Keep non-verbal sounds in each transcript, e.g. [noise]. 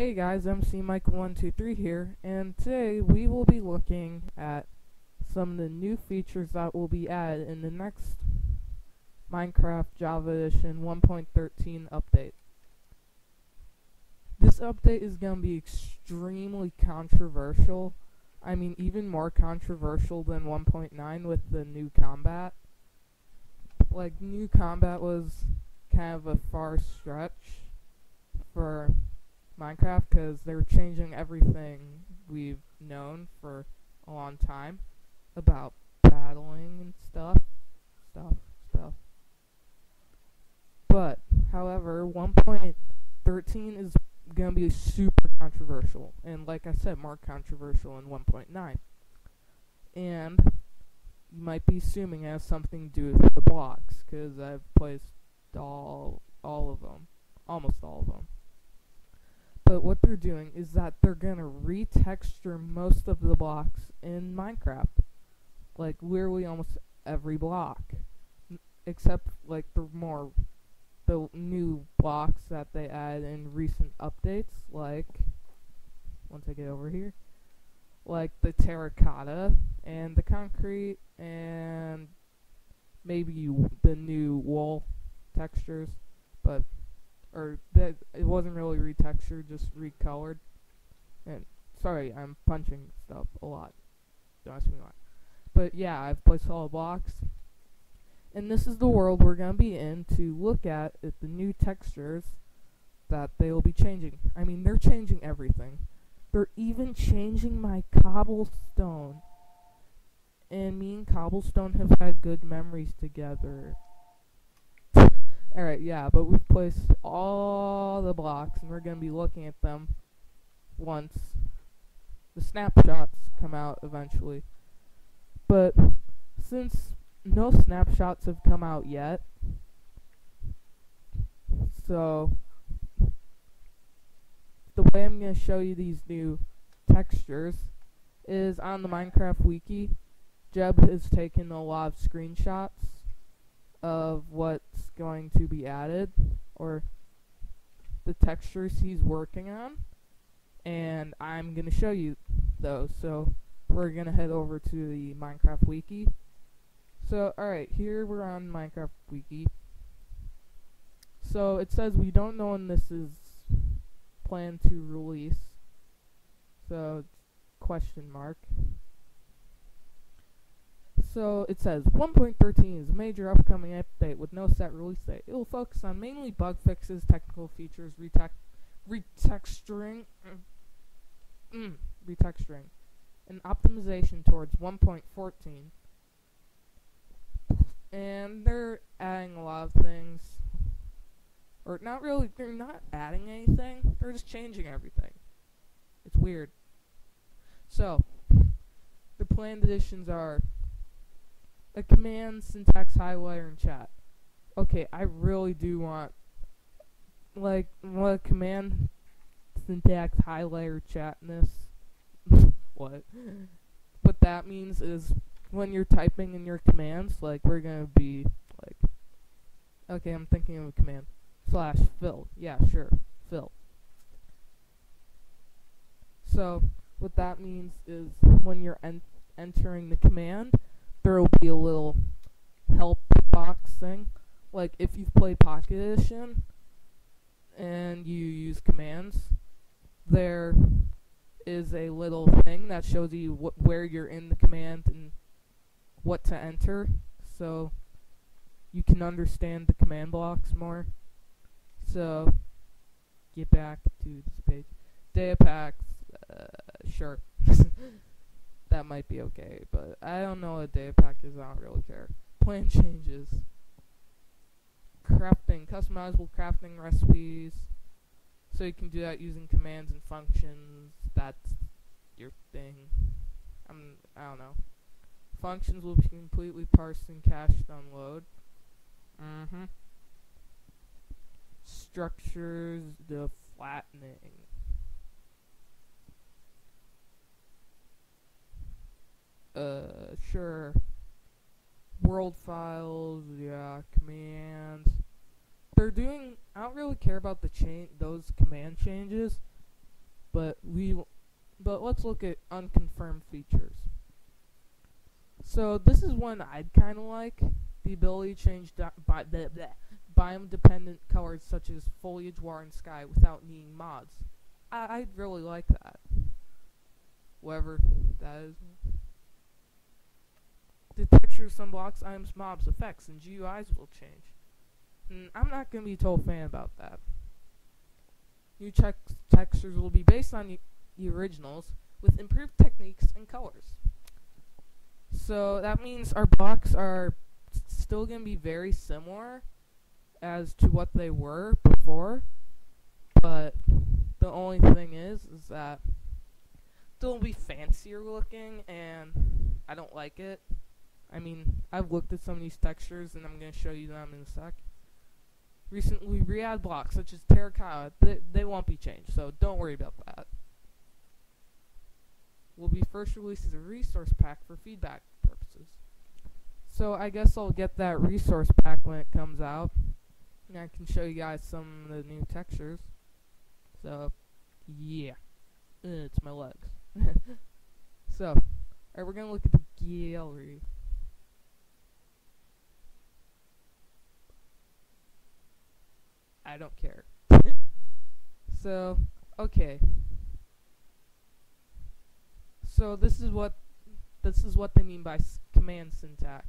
Hey guys, MC Mike123 here, and today we will be looking at some of the new features that will be added in the next Minecraft Java Edition 1.13 update. This update is going to be extremely controversial. I mean, even more controversial than 1.9 with the new combat. Like, new combat was kind of a far stretch for Minecraft because they're changing everything we've known for a long time about battling and stuff, stuff, stuff. But, however, 1.13 is going to be super controversial, and like I said, more controversial in 1.9. And you might be assuming it has something to do with the blocks, because I've placed all all of them, almost all of them. But what they're doing is that they're gonna retexture most of the blocks in Minecraft, like literally almost every block, except like the more the new blocks that they add in recent updates, like once I get over here, like the terracotta and the concrete and maybe the new wall textures, but or that it wasn't really retextured, just recolored. And sorry, I'm punching stuff a lot. Don't ask me why. But yeah, I've placed all the blocks. And this is the world we're gonna be in to look at, at the new textures that they will be changing. I mean, they're changing everything. They're even changing my cobblestone. And me and cobblestone have had good memories together. Alright, yeah, but we've placed all the blocks and we're going to be looking at them once the snapshots come out eventually. But since no snapshots have come out yet, so the way I'm going to show you these new textures is on the Minecraft wiki. Jeb has taken a lot of screenshots of what's going to be added or the textures he's working on and I'm going to show you those. So we're going to head over to the Minecraft wiki. So alright, here we're on Minecraft wiki. So it says we don't know when this is planned to release. So question mark. So it says 1.13 is a major upcoming update with no set release date. It will focus on mainly bug fixes, technical features, retexturing, mm, retexturing, and optimization towards 1.14. And they're adding a lot of things. Or not really, they're not adding anything, they're just changing everything. It's weird. So, the planned additions are a command syntax highlighter in chat. Okay, I really do want like what a command syntax highlighter chatness. [laughs] what? What that means is when you're typing in your commands, like we're gonna be like Okay, I'm thinking of a command. Slash fill. Yeah, sure. Fill. So what that means is when you're en entering the command, there will be a little help box thing. Like if you've played Pocket Edition and you use commands, there is a little thing that shows you wh where you're in the command and what to enter, so you can understand the command blocks more. So, get back to this page. Data packs, uh, sure. [laughs] that might be okay, but I don't know what data pack is, I don't really care. Plan changes. Crafting, customizable crafting recipes. So you can do that using commands and functions. That's your thing. I'm, I don't know. Functions will be completely parsed and cached on load. Mm-hmm. Structures, the flattening. Uh, sure. World files, yeah, commands. They're doing. I don't really care about the change, those command changes, but we but let's look at unconfirmed features. So this is one I'd kind of like the ability to change bi- bleh, bleh, biome-dependent colors such as foliage, water, and sky without needing mods. I- I'd really like that. Whatever that is. Some blocks, items, mobs, effects, and GUIs will change. Mm, I'm not going to be a total fan about that. New tex- textures will be based on the, the originals with improved techniques and colors. So that means our blocks are still going to be very similar as to what they were before, but the only thing is, is that they'll be fancier looking, and I don't like it. I mean, I've looked at some of these textures, and I'm going to show you them in a sec. Recently, re-add blocks such as terracotta, they, they won't be changed, so don't worry about that. Will be first released as a resource pack for feedback purposes. So I guess I'll get that resource pack when it comes out. And I can show you guys some of the new textures. So, yeah. Uh, it's my legs. [laughs] so, alright, we're gonna look at the gallery. I don't care. [laughs] so, okay. So this is what this is what they mean by command syntax.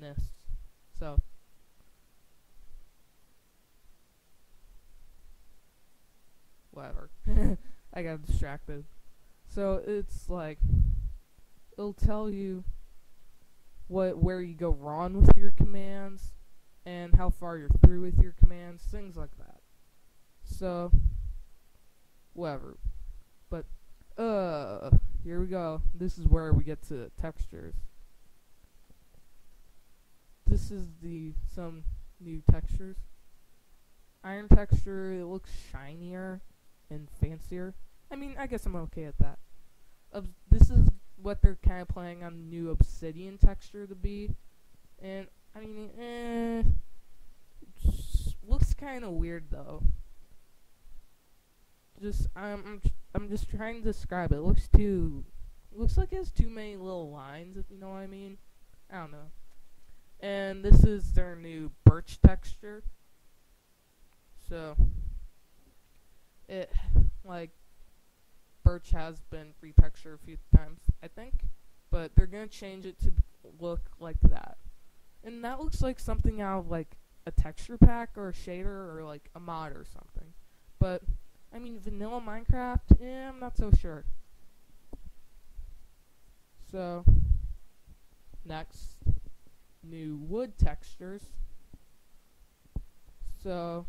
Ness. So whatever. [laughs] I got distracted. So it's like it'll tell you what where you go wrong with your commands and how far you're through with your commands, things like that. So whatever. But uh here we go. This is where we get to textures. This is the some new textures. Iron texture, it looks shinier and fancier. I mean, I guess I'm okay at that. Ob- this is what they're kind of playing on the new obsidian texture to be, and I mean, eh, looks kind of weird though. Just I'm I'm, I'm just trying to describe it. It looks too looks like it has too many little lines, if you know what I mean. I don't know. And this is their new birch texture. So it like birch has been free texture a few times, I think, but they're gonna change it to look like that. And that looks like something out of like a texture pack or a shader or like a mod or something. But I mean vanilla Minecraft, eh, I'm not so sure. So next new wood textures. So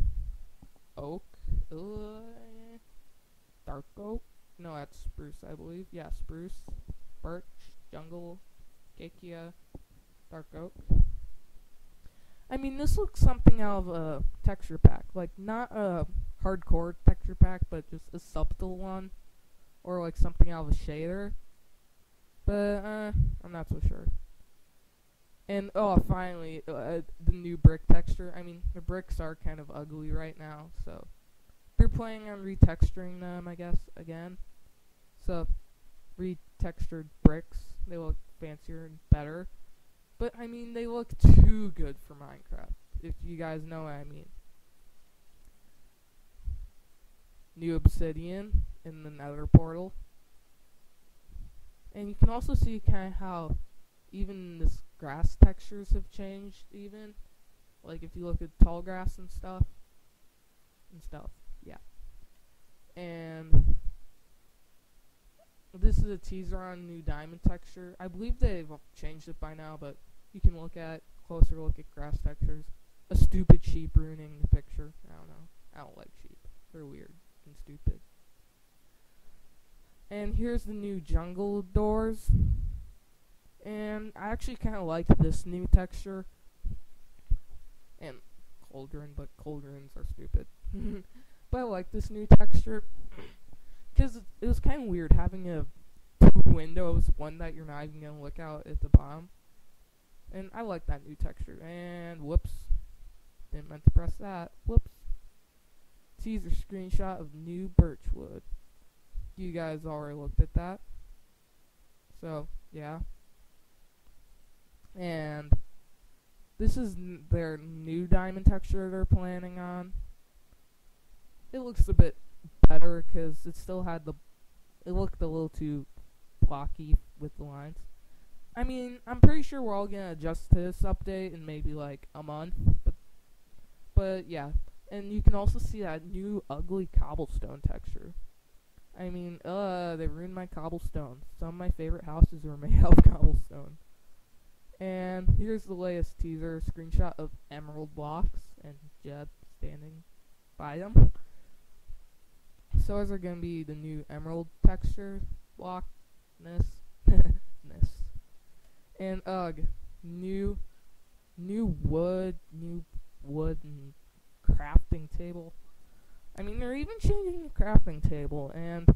oak, uh, dark oak. No, that's spruce, I believe. Yeah, spruce, birch, jungle, acacia, dark oak. I mean, this looks something out of a texture pack, like not a hardcore texture pack, but just a subtle one, or like something out of a shader. But uh, I'm not so sure. And oh, finally, uh, the new brick texture. I mean, the bricks are kind of ugly right now, so they're planning on retexturing them, I guess, again. So, retextured bricks. They look fancier and better. But I mean, they look too good for Minecraft. If you guys know what I mean. New obsidian in the Nether portal. And you can also see kind of how even this grass textures have changed even like if you look at tall grass and stuff and stuff yeah and this is a teaser on new diamond texture. I believe they've changed it by now but you can look at closer look at grass textures. A stupid sheep ruining the picture. I don't know. I don't like sheep. They're weird and stupid. And here's the new jungle doors. And I actually kind of like this new texture. And cauldron, but cauldrons are stupid. [laughs] but I like this new texture because it was kind of weird having a two [laughs] windows, one that you're not even gonna look out at the bottom. And I like that new texture. And whoops, didn't meant to press that. Whoops. Teaser screenshot of new birchwood. you guys already looked at that. So, yeah. And this is their new diamond texture they're planning on. It looks a bit better because it still had the. It looked a little too blocky with the lines. I mean, I'm pretty sure we're all gonna adjust to this update in maybe like a month, but but yeah. And you can also see that new ugly cobblestone texture. I mean, uh, they ruined my cobblestone. Some of my favorite houses were made [laughs] out of cobblestone. And here's the latest teaser screenshot of emerald blocks and Jeb standing by them. So is there gonna be the new emerald texture blockness? [laughs] ness. And ugh, new new wood, new wooden crafting table. I mean, they're even changing the crafting table, and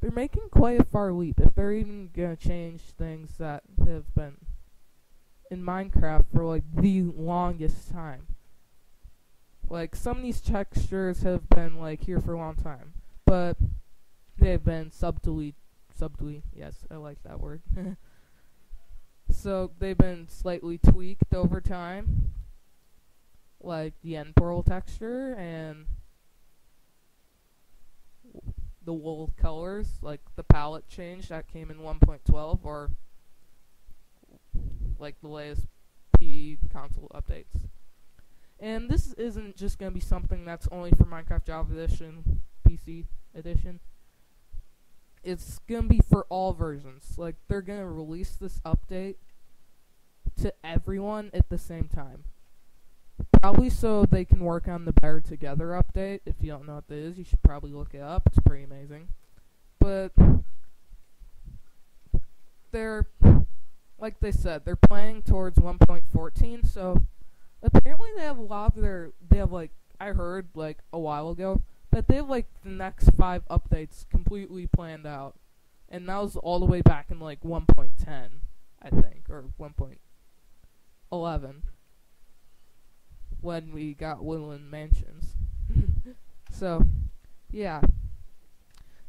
they're making quite a far leap. If they're even gonna change things that have been in Minecraft for like the longest time. Like some of these textures have been like here for a long time, but they've been subtly, subtly. Yes, I like that word. [laughs] so they've been slightly tweaked over time like the end pearl texture and the wool colors, like the palette change that came in 1.12 or like the latest PE console updates. And this isn't just going to be something that's only for Minecraft Java Edition, PC Edition. It's to be for all versions. Like, they're to release this update to everyone at the same time. Probably so they can work on the Better Together update. If you don't know what that is, you should probably look it up. It's pretty amazing. But they're like they said, they're playing towards 1.14. So apparently they have a lot of their they have like I heard like a while ago that they have like the next five updates completely planned out, and that was all the way back in like 1.10, I think, or 1.11 when we got Woodland Mansions. [laughs] so, yeah.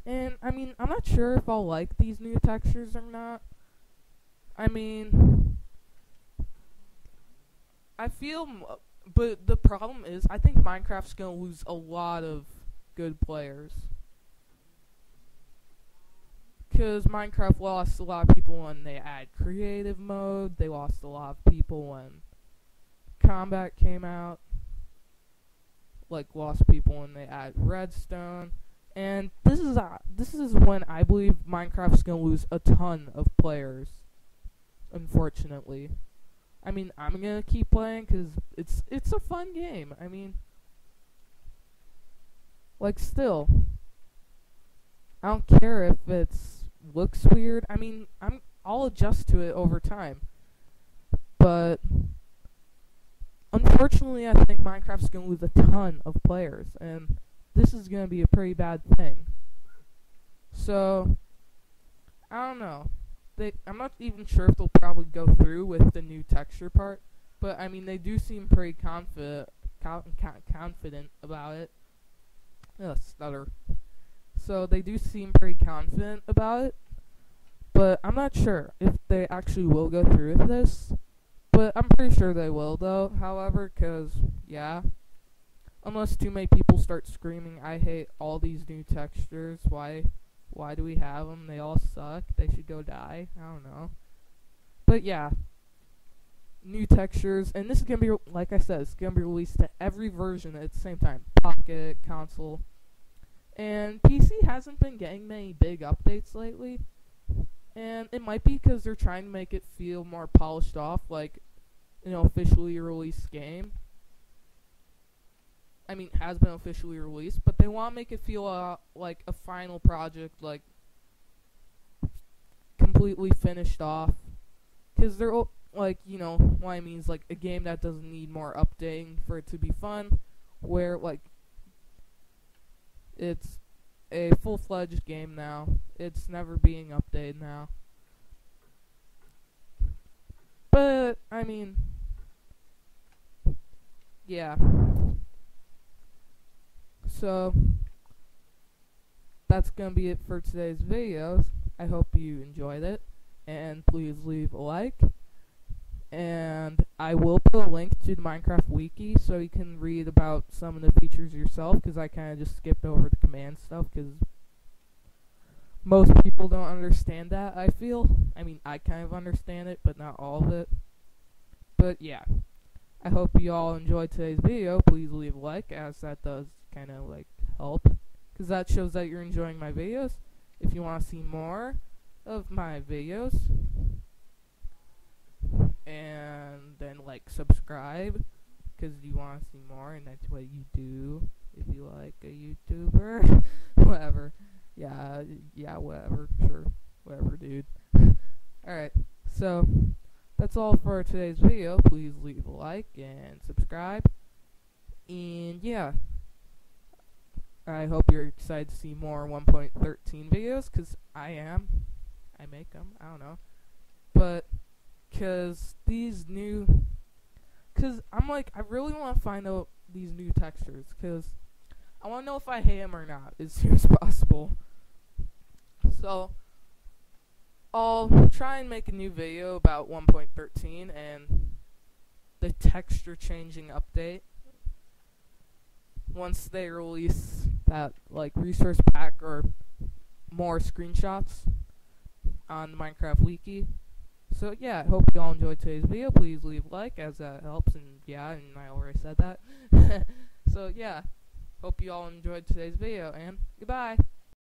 And, I mean, I'm not sure if I'll like these new textures or not. I mean, I feel, but the problem is, I think Minecraft's gonna lose a lot of good players. Because Minecraft lost a lot of people when they add creative mode, they lost a lot of people when Combat came out, like lost people when they add Redstone, and this is uh, this is when I believe Minecraft's gonna lose a ton of players. Unfortunately, I mean I'm gonna keep playing because it's it's a fun game. I mean, like still, I don't care if it's looks weird. I mean I'm I'll adjust to it over time, but unfortunately, I think Minecraft's going to lose a ton of players, and this is going to be a pretty bad thing. So, I don't know. They, I'm not even sure if they'll probably go through with the new texture part, but I mean, they do seem pretty confident, confident about it. Ugh, stutter. So they do seem pretty confident about it, but I'm not sure if they actually will go through with this. But I'm pretty sure they will, though, however, because, yeah. Unless too many people start screaming, I hate all these new textures, why why do we have them? They all suck. They should go die. I don't know. But yeah. New textures, and this is going to be, like I said, it's to be released to every version at the same time. Pocket, console. And PC hasn't been getting many big updates lately. And it might be because they're trying to make it feel more polished off, like you know, officially released game. I mean, has been officially released, but they want to make it feel uh, like a final project, like completely finished off. Because they're like, you know, what I mean is like a game that doesn't need more updating for it to be fun, where like it's a full fledged game now. It's never being updated now. But I mean, yeah. So that's gonna be it for today's videos. I hope you enjoyed it, and please leave a like. And I will put a link to the Minecraft wiki so you can read about some of the features yourself. Because I kind of just skipped over the command stuff because most people don't understand that. I feel. I mean, I kind of understand it, but not all of it. But yeah. I hope you all enjoyed today's video. Please leave a like, as that does kind of like help, because that shows that you're enjoying my videos. If you want to see more of my videos, and then like subscribe, because you want to see more, and that's what you do if you like a YouTuber, [laughs] whatever. Yeah, yeah, whatever, sure, whatever, dude. [laughs] Alright, so that's all for today's video. Please leave a like and subscribe. And yeah, I hope you're excited to see more 1.13 videos, because I am. I make them, I don't know. But, because these new, because I'm like, I really want to find out these new textures, because I want to know if I hate them or not as [laughs] soon as possible. So, I'll try and make a new video about 1.13 and the texture changing update once they release that like resource pack or more screenshots on the Minecraft wiki. So yeah, I hope you all enjoyed today's video. Please leave a like as that helps and yeah, and I already said that. [laughs] so yeah, hope you all enjoyed today's video and goodbye.